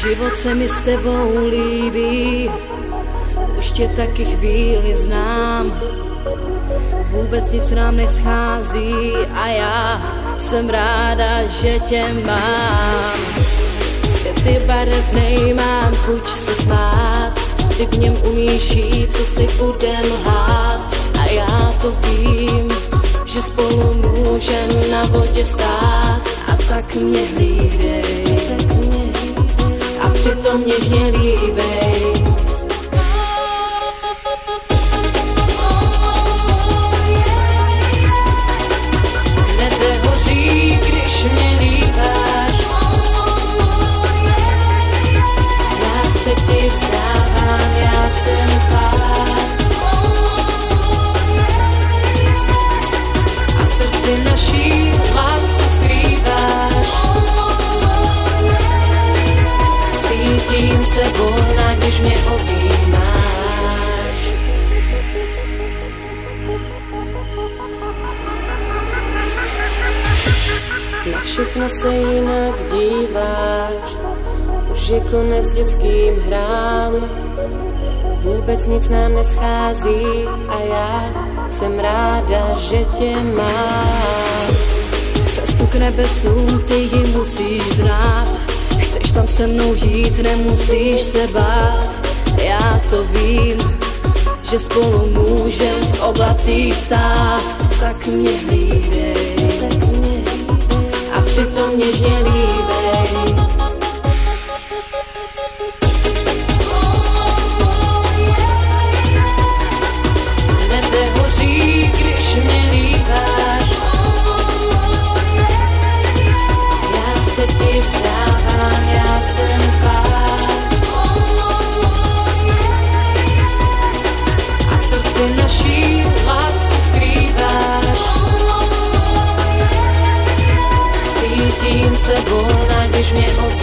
Život se mi s tebou líbí, už tě taky chvíli znám. Vůbec nic nám neschází a já jsem ráda, že tě mám. Svět je barevnej, mám chuť se smát, ty v něm umíš jít, co si budem lhát. A já to vím, že spolu můžem na vodě stát a tak mě hlídej. A přitom něžně líbej. Cítím se volna, když mě objímáš. Na všechno se jinak díváš, už je konec dětským hrám. Vůbec nic nám neschází a já jsem ráda, že tě mám. Cestu k nebesům ty ji musíš znát, se mnou jít, nemusíš se bát. Já to vím, že spolu můžem v oblacích stát, tak mě hlídej, tak mě hlídej a přitom něžně líbej. Cítím se volna, když mě objímáš.